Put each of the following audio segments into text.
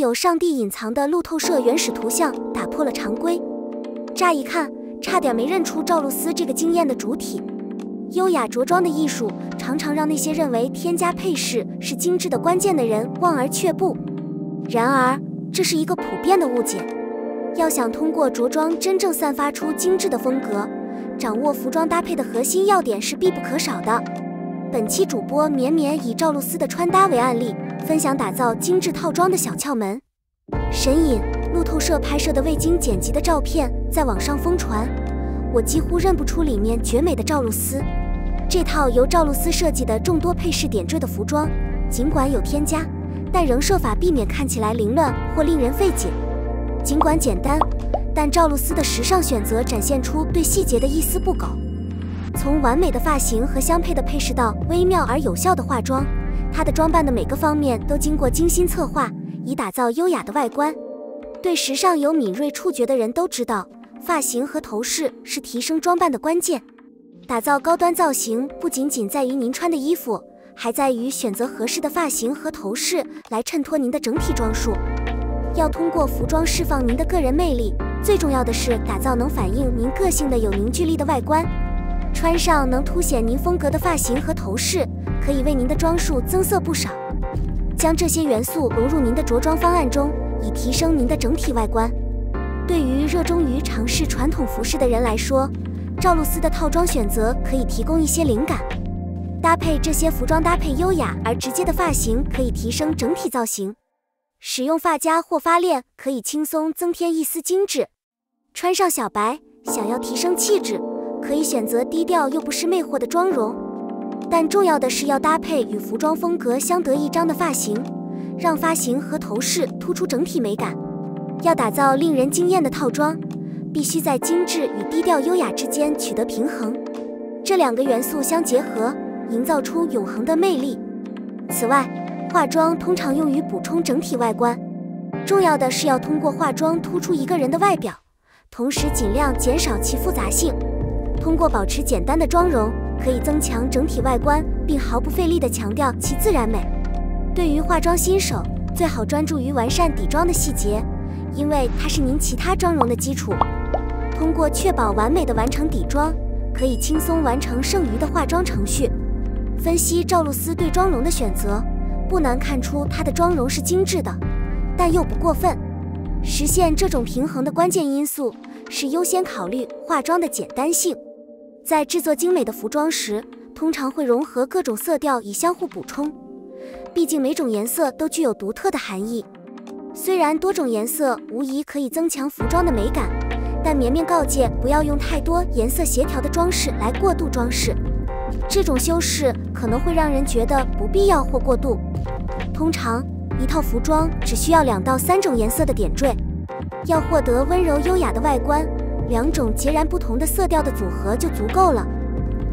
有上帝隐藏的路透社原始图像打破了常规，乍一看差点没认出赵露思这个惊艳的主体。优雅着装的艺术常常让那些认为添加配饰是精致的关键的人望而却步。然而，这是一个普遍的误解。要想通过着装真正散发出精致的风格，掌握服装搭配的核心要点是必不可少的。本期主播绵绵以赵露思的穿搭为案例，分享打造精致套装的小窍门。神隐，路透社拍摄的未经剪辑的照片在网上疯传，我几乎认不出里面绝美的赵露思。这套由赵露思设计的众多配饰点缀的服装，尽管有添加，但仍设法避免看起来凌乱或令人费解。尽管简单，但赵露思的时尚选择展现出对细节的一丝不苟。从完美的发型和相配的配饰到微妙而有效的化妆，她的装扮的每个方面都经过精心策划，以打造优雅的外观。对时尚有敏锐触觉的人都知道，发型和头饰是提升装扮的关键。打造高端造型不仅仅在于您穿的衣服，还在于选择合适的发型和头饰来衬托您的整体装束。要通过服装释放您的个人魅力，最重要的是打造能反映您个性的有凝聚力的外观。穿上能凸显您风格的发型和头饰，可以为您的装束增色不少。将这些元素融入您的着装方案中，以提升您的整体外观。对于热衷于尝试传统服饰的人来说，赵露思的套装选择可以提供一些灵感，搭配这些服装，搭配优雅而直接的发型，可以提升整体造型。使用发夹或发链，可以轻松增添一丝精致。穿上小白，想要提升气质，可以选择低调又不失魅惑的妆容。但重要的是要搭配与服装风格相得益彰的发型，让发型和头饰突出整体美感。要打造令人惊艳的套装。必须在精致与低调优雅之间取得平衡，这两个元素相结合，营造出永恒的魅力。此外，化妆通常用于补充整体外观，重要的是要通过化妆突出一个人的外表，同时尽量减少其复杂性。通过保持简单的妆容，可以增强整体外观，并毫不费力地强调其自然美。对于化妆新手，最好专注于完善底妆的细节，因为它是您其他妆容的基础。通过确保完美的完成底妆，可以轻松完成剩余的化妆程序。分析赵露思对妆容的选择，不难看出她的妆容是精致的，但又不过分。实现这种平衡的关键因素是优先考虑化妆的简单性。在制作精美的服装时，通常会融合各种色调以相互补充，毕竟每种颜色都具有独特的含义。虽然多种颜色无疑可以增强服装的美感。但绵绵告诫不要用太多颜色协调的装饰来过度装饰，这种修饰可能会让人觉得不必要或过度。通常，一套服装只需要两到三种颜色的点缀。要获得温柔优雅的外观，两种截然不同的色调的组合就足够了。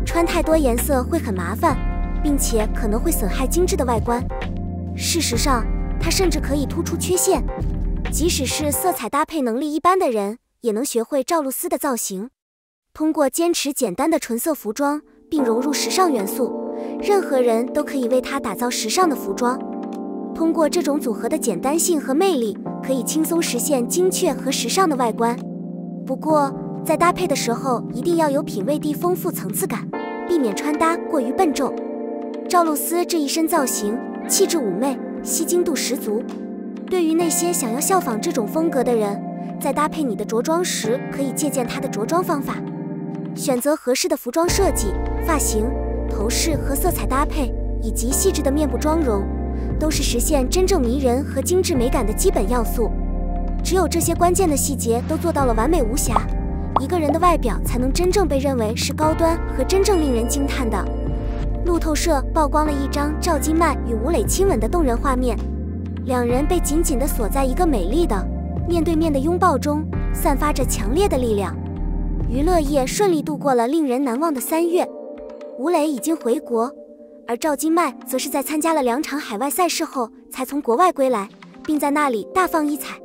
穿太多颜色会很麻烦，并且可能会损害精致的外观。事实上，它甚至可以突出缺陷，即使是色彩搭配能力一般的人。也能学会赵露思的造型。通过坚持简单的纯色服装，并融入时尚元素，任何人都可以为她打造时尚的服装。通过这种组合的简单性和魅力，可以轻松实现精确和时尚的外观。不过，在搭配的时候一定要有品味地丰富层次感，避免穿搭过于笨重。赵露思这一身造型，气质妩媚，吸睛度十足。对于那些想要效仿这种风格的人，在搭配你的着装时，可以借鉴她的着装方法，选择合适的服装设计、发型、头饰和色彩搭配，以及细致的面部妆容，都是实现真正迷人和精致美感的基本要素。只有这些关键的细节都做到了完美无瑕，一个人的外表才能真正被认为是高端和真正令人惊叹的。路透社曝光了一张赵今麦与吴磊亲吻的动人画面，两人被紧紧地锁在一个美丽的。面对面的拥抱中散发着强烈的力量，娱乐业顺利度过了令人难忘的三月。吴磊已经回国，而赵今麦则是在参加了两场海外赛事后才从国外归来，并在那里大放异彩。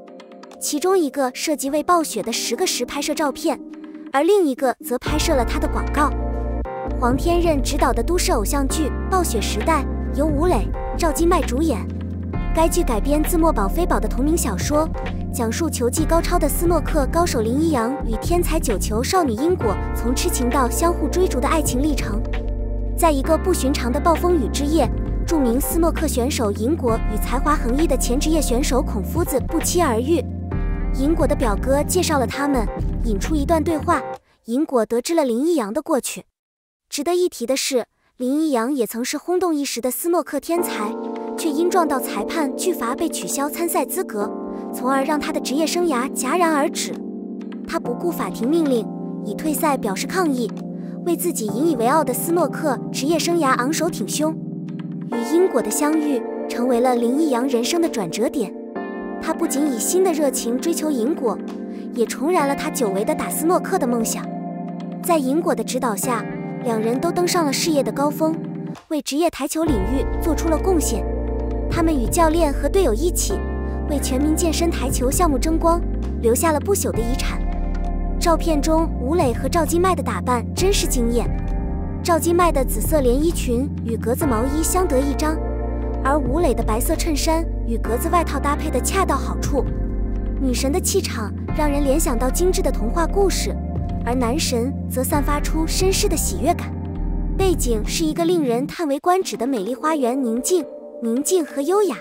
其中一个涉及为暴雪的十个十拍摄照片，而另一个则拍摄了他的广告。黄天任执导的都市偶像剧《暴雪时代》由吴磊、赵今麦主演。该剧改编自墨宝非宝的同名小说，讲述球技高超的斯诺克高手林一阳与天才九球少女因果从痴情到相互追逐的爱情历程。在一个不寻常的暴风雨之夜，著名斯诺克选手银果与才华横溢的前职业选手孔夫子不期而遇。银果的表哥介绍了他们，引出一段对话。银果得知了林一阳的过去。值得一提的是，林一阳也曾是轰动一时的斯诺克天才，却因撞到裁判拒罚被取消参赛资格，从而让他的职业生涯戛然而止。他不顾法庭命令，以退赛表示抗议，为自己引以为傲的斯诺克职业生涯昂首挺胸。与因果的相遇，成为了林一阳人生的转折点。他不仅以新的热情追求银果，也重燃了他久违的打斯诺克的梦想。在银果的指导下，两人都登上了事业的高峰，为职业台球领域做出了贡献。他们与教练和队友一起，为全民健身台球项目争光，留下了不朽的遗产。照片中，吴磊和赵今麦的打扮真是惊艳。赵今麦的紫色连衣裙与格子毛衣相得益彰。而吴磊的白色衬衫与格子外套搭配的恰到好处，女神的气场让人联想到精致的童话故事，而男神则散发出绅士的喜悦感。背景是一个令人叹为观止的美丽花园，宁静、宁静和优雅。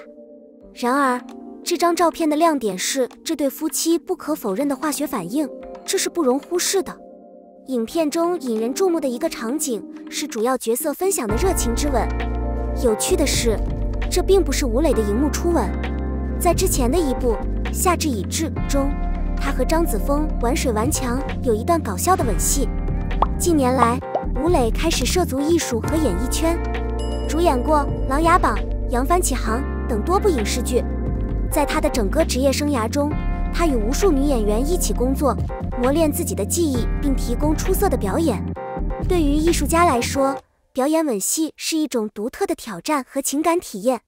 然而，这张照片的亮点是这对夫妻不可否认的化学反应，这是不容忽视的。影片中引人注目的一个场景是主要角色分享的热情之吻。有趣的是。这并不是吴磊的荧幕初吻，在之前的一部《夏至已至》中，他和张子枫玩水玩墙，有一段搞笑的吻戏。近年来，吴磊开始涉足艺术和演艺圈，主演过《琅琊榜》《扬帆起航》等多部影视剧。在他的整个职业生涯中，他与无数女演员一起工作，磨练自己的技艺，并提供出色的表演。对于艺术家来说，表演吻戏是一种独特的挑战和情感体验，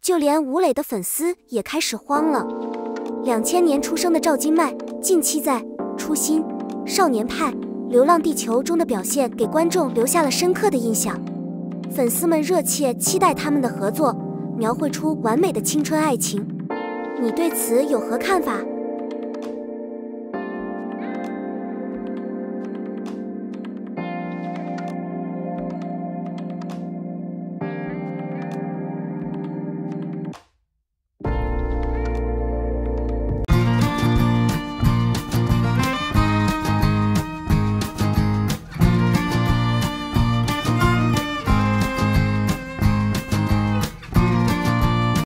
就连吴磊的粉丝也开始慌了。两千年出生的赵今麦，近期在《初心》《少年派》《流浪地球》中的表现给观众留下了深刻的印象，粉丝们热切期待他们的合作，描绘出完美的青春爱情。你对此有何看法？